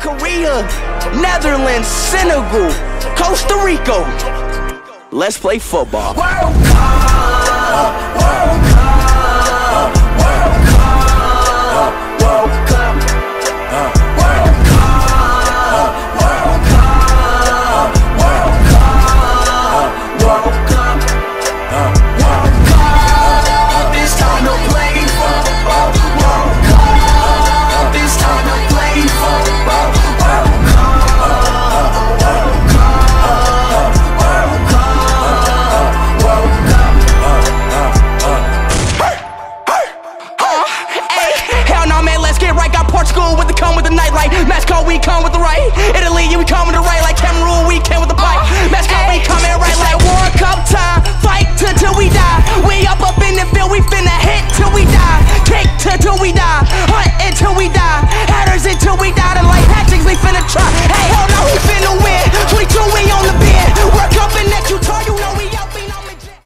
Korea, Netherlands, Senegal, Costa Rica. Let's play football. School with the come with the nightlight. Mexico, we come with the right. Italy, yeah, we come with the right. Like Cameroon, we came with the bite. Uh-huh. Uh, Mexico, we come in right. Like World Cup time. Fight till, till we die. We up up in the field, we finna